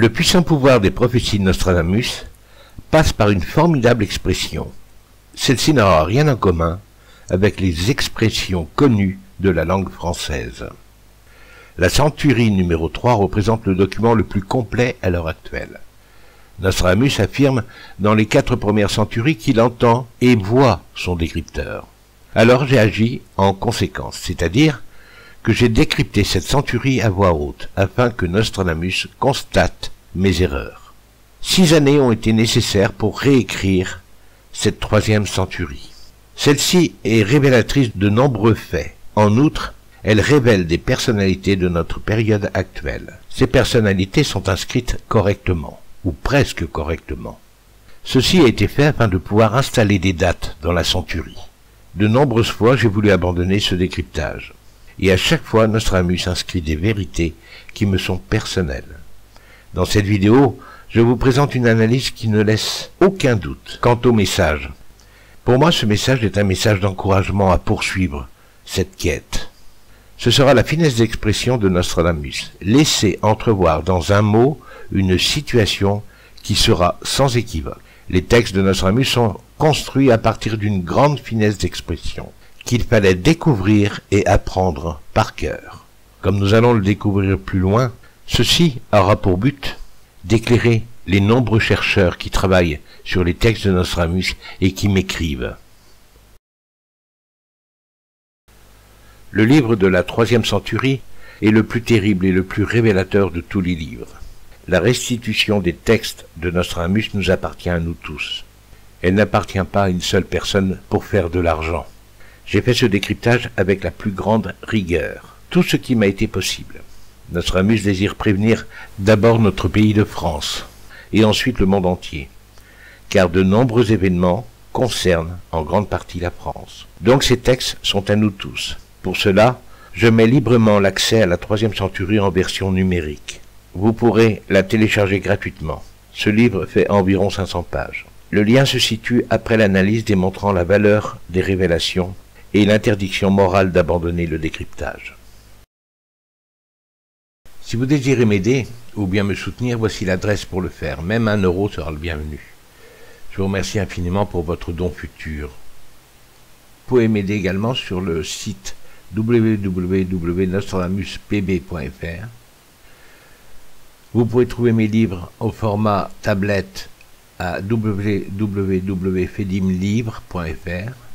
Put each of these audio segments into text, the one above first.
Le puissant pouvoir des prophéties de Nostradamus passe par une formidable expression. Celle-ci n'aura rien en commun avec les expressions connues de la langue française. La centurie numéro 3 représente le document le plus complet à l'heure actuelle. Nostradamus affirme dans les quatre premières centuries qu'il entend et voit son décrypteur. Alors j'ai agi en conséquence, c'est-à-dire j'ai décrypté cette centurie à voix haute, afin que Nostradamus constate mes erreurs. Six années ont été nécessaires pour réécrire cette troisième centurie. Celle-ci est révélatrice de nombreux faits. En outre, elle révèle des personnalités de notre période actuelle. Ces personnalités sont inscrites correctement, ou presque correctement. Ceci a été fait afin de pouvoir installer des dates dans la centurie. De nombreuses fois, j'ai voulu abandonner ce décryptage. Et à chaque fois, Nostramus inscrit des vérités qui me sont personnelles. Dans cette vidéo, je vous présente une analyse qui ne laisse aucun doute quant au message. Pour moi, ce message est un message d'encouragement à poursuivre cette quête. Ce sera la finesse d'expression de Nostradamus. Laisser entrevoir dans un mot une situation qui sera sans équivoque. Les textes de Nostradamus sont construits à partir d'une grande finesse d'expression qu'il fallait découvrir et apprendre par cœur. Comme nous allons le découvrir plus loin, ceci aura pour but d'éclairer les nombreux chercheurs qui travaillent sur les textes de Nostradamus et qui m'écrivent. Le livre de la troisième centurie est le plus terrible et le plus révélateur de tous les livres. La restitution des textes de Nostradamus nous appartient à nous tous. Elle n'appartient pas à une seule personne pour faire de l'argent. J'ai fait ce décryptage avec la plus grande rigueur, tout ce qui m'a été possible. Nostradamus désire prévenir d'abord notre pays de France, et ensuite le monde entier, car de nombreux événements concernent en grande partie la France. Donc ces textes sont à nous tous. Pour cela, je mets librement l'accès à la troisième centurie en version numérique. Vous pourrez la télécharger gratuitement. Ce livre fait environ 500 pages. Le lien se situe après l'analyse démontrant la valeur des révélations et l'interdiction morale d'abandonner le décryptage. Si vous désirez m'aider ou bien me soutenir, voici l'adresse pour le faire. Même un euro sera le bienvenu. Je vous remercie infiniment pour votre don futur. Vous pouvez m'aider également sur le site www.nostradamuspb.fr. Vous pouvez trouver mes livres au format tablette à www.fedimlivre.fr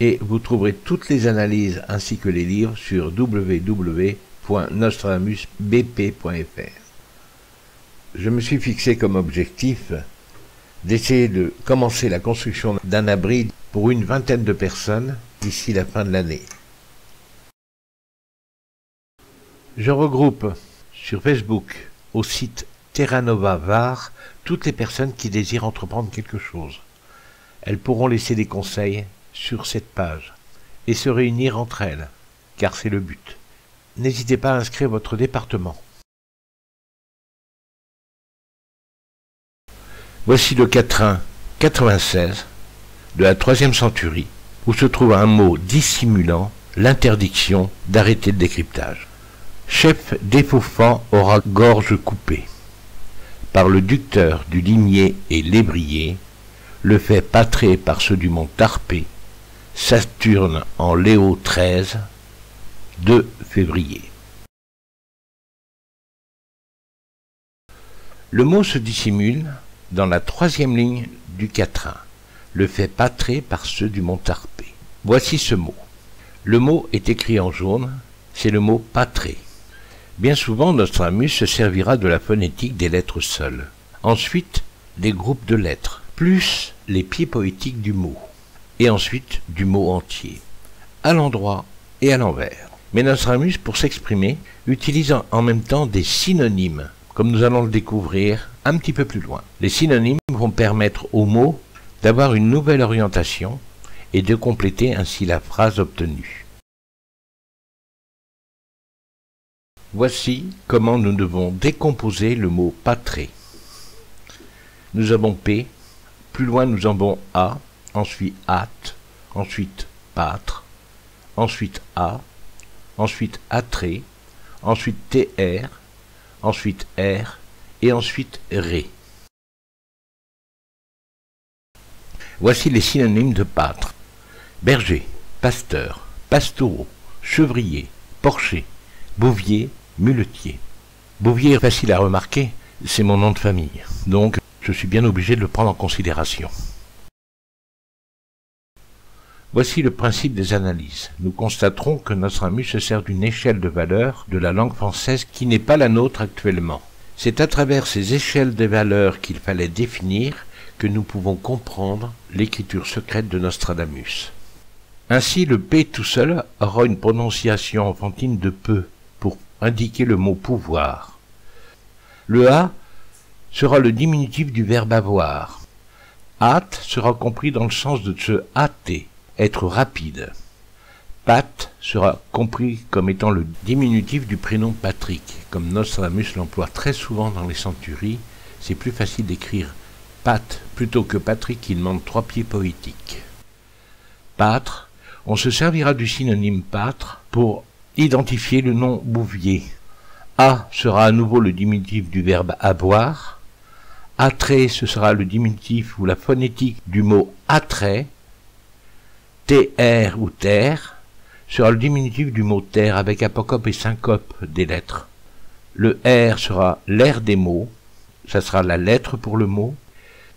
et vous trouverez toutes les analyses ainsi que les livres sur www.nostradamusbp.fr. Je me suis fixé comme objectif d'essayer de commencer la construction d'un abri pour une vingtaine de personnes d'ici la fin de l'année. Je regroupe sur Facebook au site Terranova Var toutes les personnes qui désirent entreprendre quelque chose. Elles pourront laisser des conseils sur cette page et se réunir entre elles, car c'est le but. N'hésitez pas à inscrire votre département. Voici le quatrain 96 de la troisième centurie, où se trouve un mot dissimulant l'interdiction d'arrêter le décryptage. Chef défauffant aura gorge coupée. Par le ducteur du limier et l'ébrier, le fait patré par ceux du mont Tarpé, Saturne en Léo XIII, 2 février. Le mot se dissimule dans la troisième ligne du quatrain, le fait patré par ceux du Montarpé. Voici ce mot. Le mot est écrit en jaune, c'est le mot patré. Bien souvent, Nostramus se servira de la phonétique des lettres seules. Ensuite, des groupes de lettres, plus les pieds poétiques du mot et ensuite du mot entier, à l'endroit et à l'envers. Mais Nostramus, pour s'exprimer, utilise en même temps des synonymes, comme nous allons le découvrir un petit peu plus loin. Les synonymes vont permettre au mot d'avoir une nouvelle orientation et de compléter ainsi la phrase obtenue. Voici comment nous devons décomposer le mot patré. Nous avons P, plus loin nous avons A, ensuite hâte, ensuite pâtre, ensuite a, ensuite attrait, ensuite tr, ensuite R et ensuite Ré. Voici les synonymes de pâtre. Berger, pasteur, pastoureau, chevrier, porcher, bouvier, muletier. Bouvier est facile à remarquer, c'est mon nom de famille, donc je suis bien obligé de le prendre en considération. Voici le principe des analyses. Nous constaterons que notre ami se sert d'une échelle de valeurs de la langue française qui n'est pas la nôtre actuellement. C'est à travers ces échelles de valeurs qu'il fallait définir que nous pouvons comprendre l'écriture secrète de Nostradamus. Ainsi, le P tout seul aura une prononciation enfantine de peu pour indiquer le mot pouvoir. Le A sera le diminutif du verbe avoir. Hâte sera compris dans le sens de se hâter, être rapide. Pat sera compris comme étant le diminutif du prénom Patrick. Comme Nostradamus l'emploie très souvent dans les centuries, c'est plus facile d'écrire Pat plutôt que Patrick qui demande trois pieds poétiques. Pâtre, on se servira du synonyme pâtre pour identifier le nom Bouvier. A sera à nouveau le diminutif du verbe aboir. Attrait, ce sera le diminutif ou la phonétique du mot attrait. TR ou terre sera le diminutif du mot terre avec apocope et syncope des lettres. Le R sera l'air des mots, ça sera la lettre pour le mot.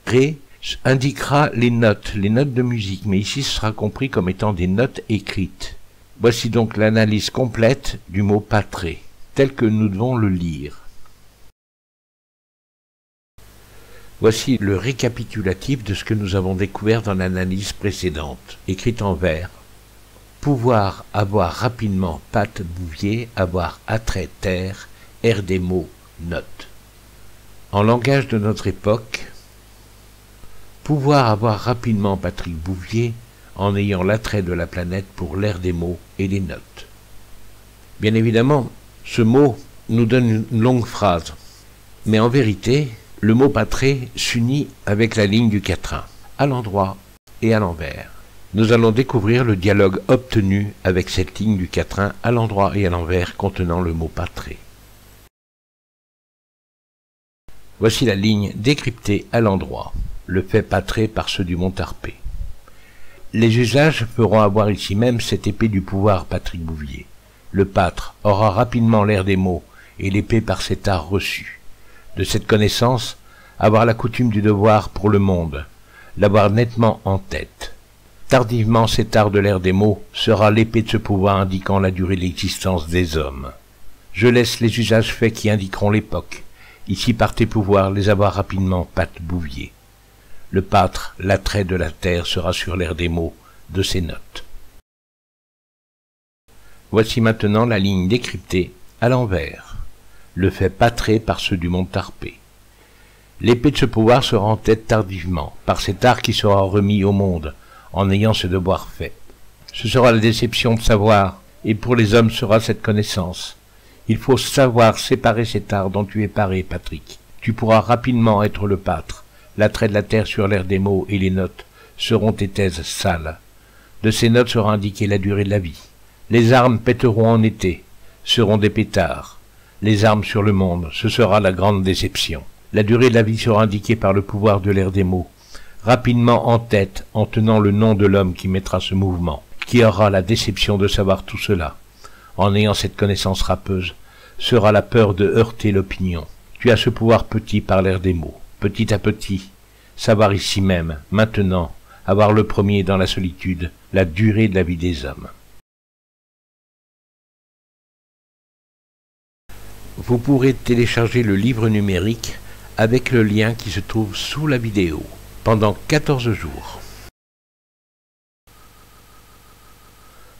Ré indiquera les notes, les notes de musique, mais ici ce sera compris comme étant des notes écrites. Voici donc l'analyse complète du mot patré, tel que nous devons le lire. Voici le récapitulatif de ce que nous avons découvert dans l'analyse précédente, écrite en vers. Pouvoir avoir rapidement patte bouvier, avoir attrait terre, air des mots, note. En langage de notre époque, pouvoir avoir rapidement Patrick Bouvier en ayant l'attrait de la planète pour l'air des mots et les notes. Bien évidemment, ce mot nous donne une longue phrase, mais en vérité, le mot patré s'unit avec la ligne du quatrain, à l'endroit et à l'envers. Nous allons découvrir le dialogue obtenu avec cette ligne du quatrain à l'endroit et à l'envers contenant le mot patré. Voici la ligne décryptée à l'endroit le fait patré par ceux du Montarpé. Les usages feront avoir ici même cette épée du pouvoir Patrick Bouvier. Le pâtre aura rapidement l'air des mots et l'épée par cet art reçu. De cette connaissance, avoir la coutume du devoir pour le monde, l'avoir nettement en tête. Tardivement cet art de l'air des mots sera l'épée de ce pouvoir indiquant la durée de l'existence des hommes. Je laisse les usages faits qui indiqueront l'époque. Ici par tes pouvoirs les avoir rapidement Pat Bouvier le pâtre, l'attrait de la terre sera sur l'air des mots de ces notes. Voici maintenant la ligne décryptée à l'envers, le fait pâtré par ceux du Montarpé. L'épée de ce pouvoir sera en tête tardivement, par cet art qui sera remis au monde, en ayant ce devoir fait. Ce sera la déception de savoir, et pour les hommes sera cette connaissance. Il faut savoir séparer cet art dont tu es paré, Patrick. Tu pourras rapidement être le pâtre, l'attrait de la terre sur l'air des mots et les notes seront tes thèses sales. De ces notes sera indiquée la durée de la vie. Les armes péteront en été, seront des pétards. Les armes sur le monde, ce sera la grande déception. La durée de la vie sera indiquée par le pouvoir de l'air des mots, rapidement en tête en tenant le nom de l'homme qui mettra ce mouvement, qui aura la déception de savoir tout cela. En ayant cette connaissance râpeuse, sera la peur de heurter l'opinion. Tu as ce pouvoir petit par l'air des mots petit à petit, savoir ici même, maintenant, avoir le premier dans la solitude, la durée de la vie des hommes. Vous pourrez télécharger le livre numérique avec le lien qui se trouve sous la vidéo pendant 14 jours.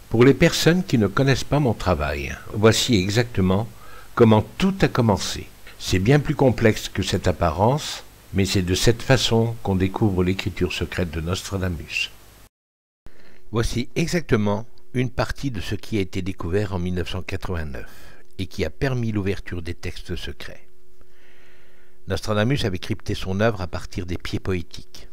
Pour les personnes qui ne connaissent pas mon travail, voici exactement comment tout a commencé. C'est bien plus complexe que cette apparence, mais c'est de cette façon qu'on découvre l'écriture secrète de Nostradamus. Voici exactement une partie de ce qui a été découvert en 1989 et qui a permis l'ouverture des textes secrets. Nostradamus avait crypté son œuvre à partir des pieds poétiques.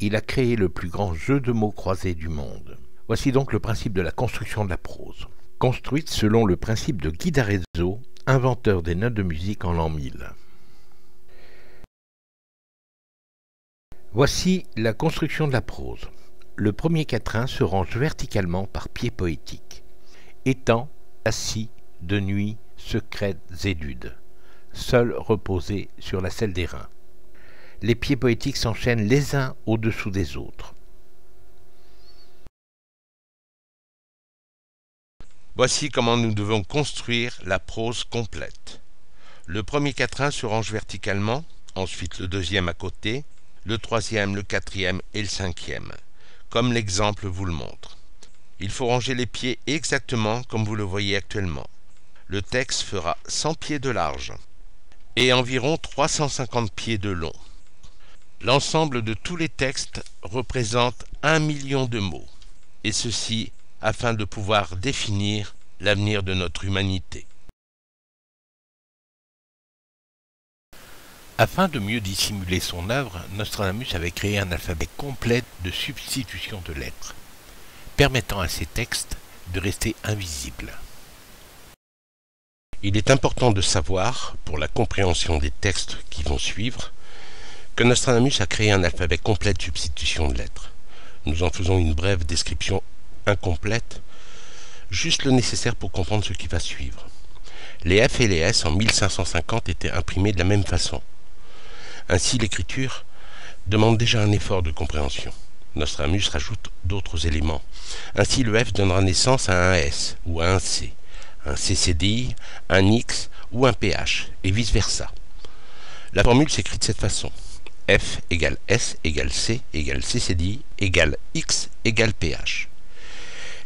Il a créé le plus grand jeu de mots croisés du monde. Voici donc le principe de la construction de la prose. Construite selon le principe de Guidarezo, inventeur des notes de musique en l'an 1000. Voici la construction de la prose. Le premier quatrain se range verticalement par pieds poétiques. Étant, assis, de nuit, secrètes et ludes, seul reposé sur la selle des reins. Les pieds poétiques s'enchaînent les uns au-dessous des autres. Voici comment nous devons construire la prose complète. Le premier quatrain se range verticalement, ensuite le deuxième à côté, le troisième, le quatrième et le cinquième, comme l'exemple vous le montre. Il faut ranger les pieds exactement comme vous le voyez actuellement. Le texte fera 100 pieds de large et environ 350 pieds de long. L'ensemble de tous les textes représente un million de mots, et ceci afin de pouvoir définir l'avenir de notre humanité. Afin de mieux dissimuler son œuvre, Nostradamus avait créé un alphabet complet de substitution de lettres, permettant à ses textes de rester invisibles. Il est important de savoir, pour la compréhension des textes qui vont suivre, que Nostradamus a créé un alphabet complet de substitution de lettres. Nous en faisons une brève description incomplète, juste le nécessaire pour comprendre ce qui va suivre. Les F et les S en 1550 étaient imprimés de la même façon. Ainsi l'écriture demande déjà un effort de compréhension. Nostradamus rajoute d'autres éléments. Ainsi le F donnera naissance à un S ou à un C, un CCDI, un X ou un PH, et vice-versa. La formule s'écrit de cette façon. F égale S égale C égale CCDI égale X égale PH.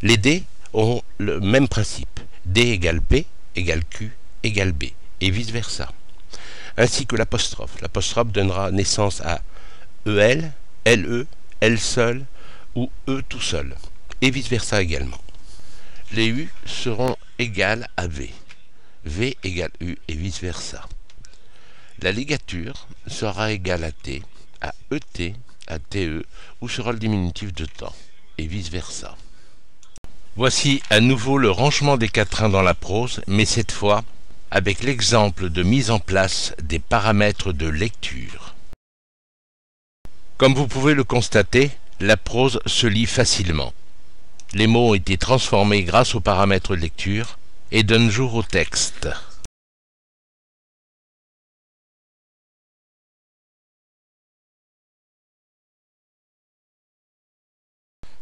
Les D auront le même principe. D égale P égale Q égale B, et vice-versa. Ainsi que l'apostrophe. L'apostrophe donnera naissance à EL, LE, L seul ou E tout seul, et vice-versa également. Les U seront V. Égale U et vice-versa. La ligature sera égale à T, à ET, à TE, ou sera le diminutif de temps, et vice-versa. Voici à nouveau le rangement des quatrains dans la prose, mais cette fois avec l'exemple de mise en place des paramètres de lecture. Comme vous pouvez le constater, la prose se lit facilement. Les mots ont été transformés grâce aux paramètres lecture et donnent jour au texte.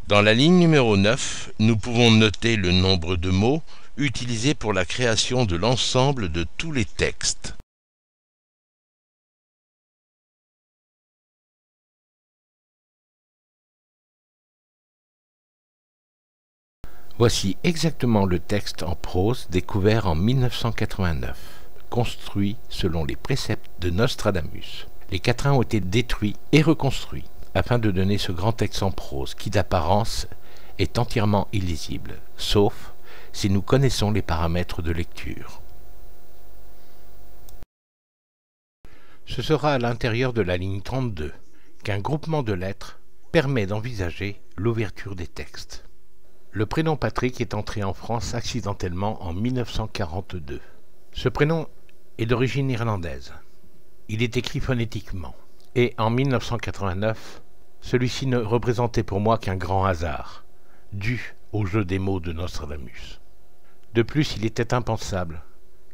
Dans la ligne numéro 9, nous pouvons noter le nombre de mots utilisés pour la création de l'ensemble de tous les textes. Voici exactement le texte en prose découvert en 1989, construit selon les préceptes de Nostradamus. Les quatrains ont été détruits et reconstruits afin de donner ce grand texte en prose qui d'apparence est entièrement illisible, sauf si nous connaissons les paramètres de lecture. Ce sera à l'intérieur de la ligne 32 qu'un groupement de lettres permet d'envisager l'ouverture des textes. Le prénom Patrick est entré en France accidentellement en 1942. Ce prénom est d'origine irlandaise. Il est écrit phonétiquement et en 1989, celui-ci ne représentait pour moi qu'un grand hasard, dû au jeu des mots de Nostradamus. De plus, il était impensable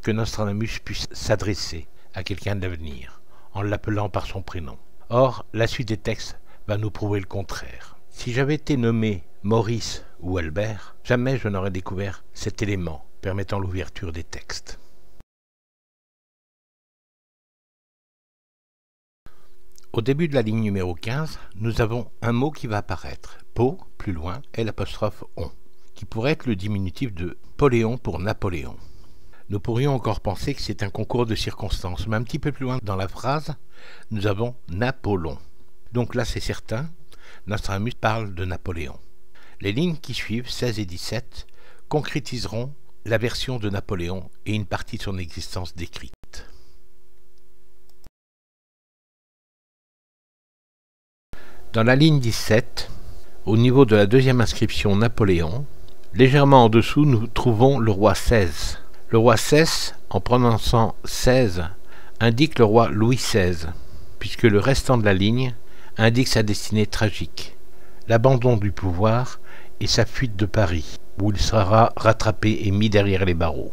que Nostradamus puisse s'adresser à quelqu'un d'avenir en l'appelant par son prénom. Or, la suite des textes va nous prouver le contraire. Si j'avais été nommé Maurice ou Albert, jamais je n'aurais découvert cet élément permettant l'ouverture des textes. Au début de la ligne numéro 15, nous avons un mot qui va apparaître. Po, plus loin, et l'apostrophe on, qui pourrait être le diminutif de Poléon pour Napoléon. Nous pourrions encore penser que c'est un concours de circonstances, mais un petit peu plus loin dans la phrase, nous avons Napoléon. Donc là, c'est certain, Nostradamus parle de Napoléon. Les lignes qui suivent, 16 et 17, concrétiseront la version de Napoléon et une partie de son existence décrite. Dans la ligne 17, au niveau de la deuxième inscription Napoléon, légèrement en dessous, nous trouvons le roi XVI. Le roi XVI, en prononçant 16 indique le roi Louis XVI, puisque le restant de la ligne indique sa destinée tragique, l'abandon du pouvoir et sa fuite de Paris, où il sera rattrapé et mis derrière les barreaux.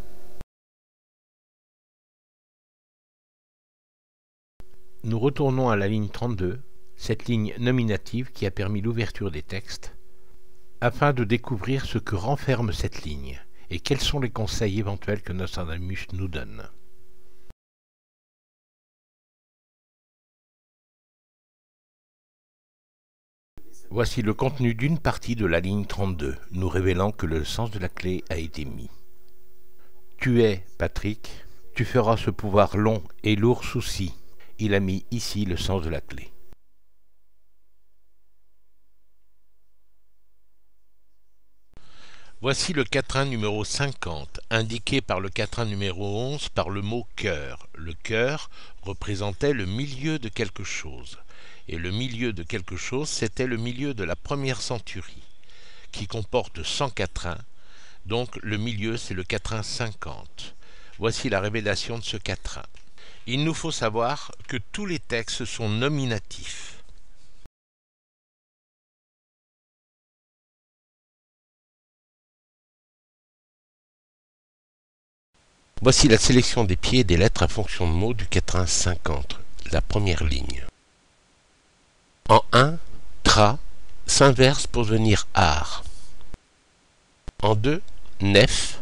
Nous retournons à la ligne 32, cette ligne nominative qui a permis l'ouverture des textes, afin de découvrir ce que renferme cette ligne et quels sont les conseils éventuels que Nostradamus nous donne. Voici le contenu d'une partie de la ligne 32, nous révélant que le sens de la clé a été mis. Tu es, Patrick, tu feras ce pouvoir long et lourd souci. Il a mis ici le sens de la clé. Voici le quatrain numéro 50, indiqué par le quatrain numéro 11 par le mot cœur. Le cœur représentait le milieu de quelque chose. Et le milieu de quelque chose, c'était le milieu de la première centurie, qui comporte 100 quatrains. Donc le milieu, c'est le quatrain 50. Voici la révélation de ce quatrain. Il nous faut savoir que tous les textes sont nominatifs. Voici la sélection des pieds et des lettres à fonction de mots du quatrain 50, la première ligne. En 1, tra s'inverse pour devenir art. En 2, nef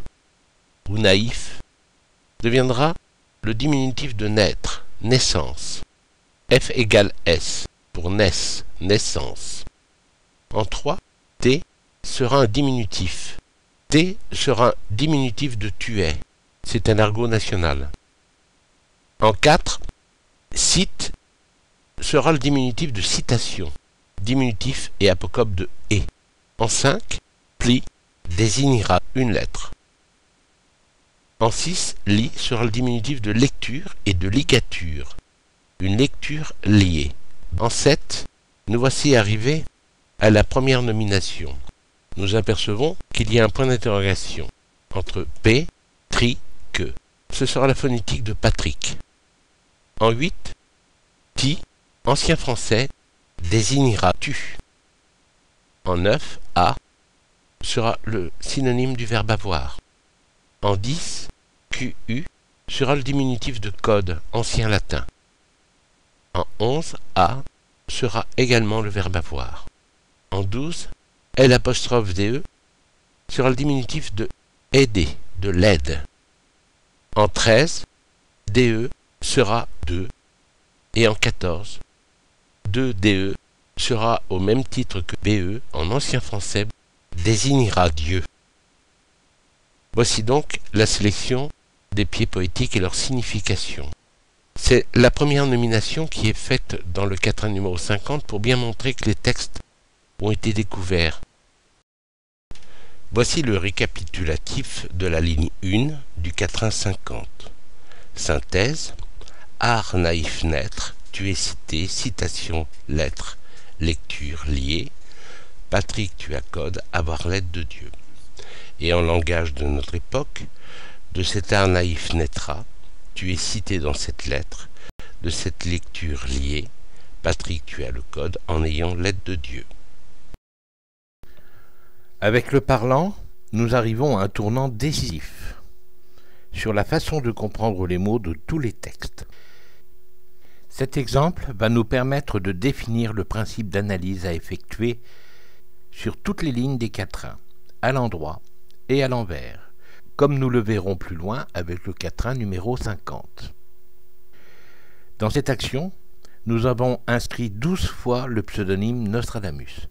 ou naïf deviendra le diminutif de naître, naissance. F égale S pour naisse, naissance. En 3, T sera un diminutif. T sera un diminutif de tuer, c'est un argot national. En 4, cite sera le diminutif de citation, diminutif et apocope de et. En 5, pli désignera une lettre. En 6, li sera le diminutif de lecture et de ligature, une lecture liée. En 7, nous voici arrivés à la première nomination. Nous apercevons qu'il y a un point d'interrogation entre P, tri que. Ce sera la phonétique de Patrick. En 8, ti, ancien français, désignera tu. En 9, a sera le synonyme du verbe avoir. En 10, qu sera le diminutif de code, ancien latin. En 11, a sera également le verbe avoir. En 12, l apostrophe de sera le diminutif de aider, de l'aide. En 13, DE sera 2. Et en 14, 2DE sera au même titre que BE en ancien français désignera Dieu. Voici donc la sélection des pieds poétiques et leur signification. C'est la première nomination qui est faite dans le quatrain numéro 50 pour bien montrer que les textes ont été découverts Voici le récapitulatif de la ligne 1 du quatrain 50. Synthèse Art naïf naître, tu es cité, citation, lettre, lecture liée. Patrick tu as code, avoir l'aide de Dieu. Et en langage de notre époque, de cet art naïf naîtra, tu es cité dans cette lettre, de cette lecture liée. Patrick tu as le code en ayant l'aide de Dieu. Avec le parlant, nous arrivons à un tournant décisif sur la façon de comprendre les mots de tous les textes. Cet exemple va nous permettre de définir le principe d'analyse à effectuer sur toutes les lignes des quatrains, à l'endroit et à l'envers, comme nous le verrons plus loin avec le quatrain numéro 50. Dans cette action, nous avons inscrit douze fois le pseudonyme Nostradamus.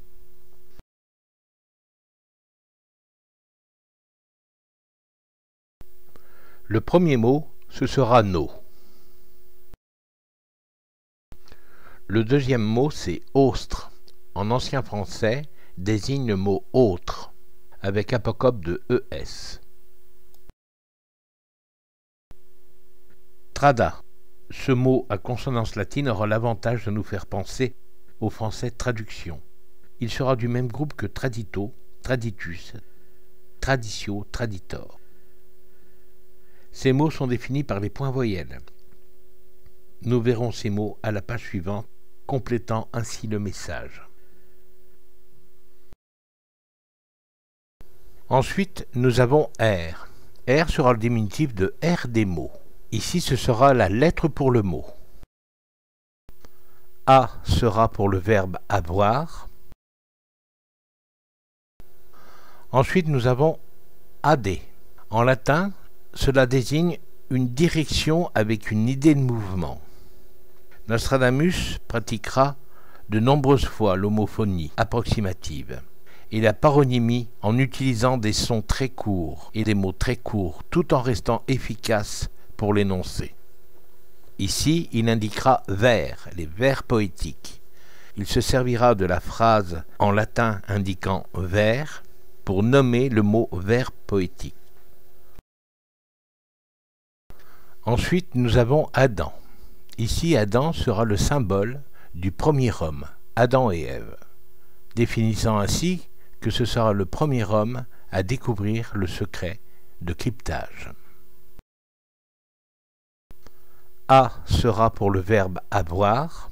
Le premier mot, ce sera no. Le deuxième mot, c'est austre. En ancien français, désigne le mot autre, avec apocope de ES. Trada. Ce mot à consonance latine aura l'avantage de nous faire penser au français traduction. Il sera du même groupe que tradito, traditus, traditio, traditor. Ces mots sont définis par les points voyelles. Nous verrons ces mots à la page suivante, complétant ainsi le message. Ensuite, nous avons R. R sera le diminutif de R des mots. Ici, ce sera la lettre pour le mot. A sera pour le verbe avoir. Ensuite, nous avons AD. En latin, cela désigne une direction avec une idée de mouvement. Nostradamus pratiquera de nombreuses fois l'homophonie approximative et la paronymie en utilisant des sons très courts et des mots très courts tout en restant efficace pour l'énoncer. Ici, il indiquera vers, les vers poétiques. Il se servira de la phrase en latin indiquant vers pour nommer le mot vers poétique. Ensuite, nous avons Adam. Ici, Adam sera le symbole du premier homme, Adam et Ève, définissant ainsi que ce sera le premier homme à découvrir le secret de cryptage. A sera pour le verbe avoir.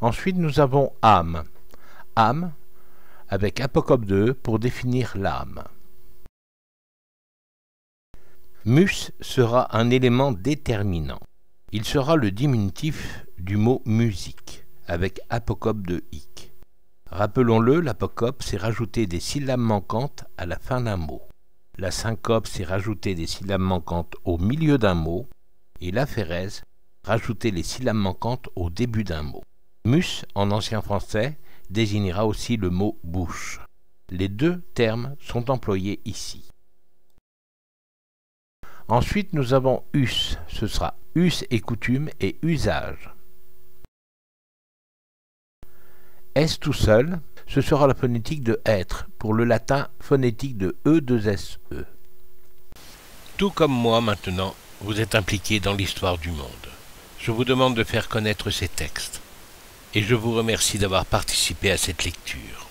Ensuite, nous avons âme. Âme avec apocope 2 pour définir l'âme. Mus sera un élément déterminant. Il sera le diminutif du mot musique avec apocope de hic. Rappelons-le, l'apocope, c'est rajouter des syllabes manquantes à la fin d'un mot. La syncope, c'est rajouter des syllabes manquantes au milieu d'un mot. Et l'aphérèse, rajouter les syllabes manquantes au début d'un mot. Mus, en ancien français, désignera aussi le mot bouche. Les deux termes sont employés ici. Ensuite, nous avons us. Ce sera us et coutume et usage. S tout seul, ce sera la phonétique de être, pour le latin phonétique de E2SE. Tout comme moi maintenant, vous êtes impliqué dans l'histoire du monde. Je vous demande de faire connaître ces textes, et je vous remercie d'avoir participé à cette lecture.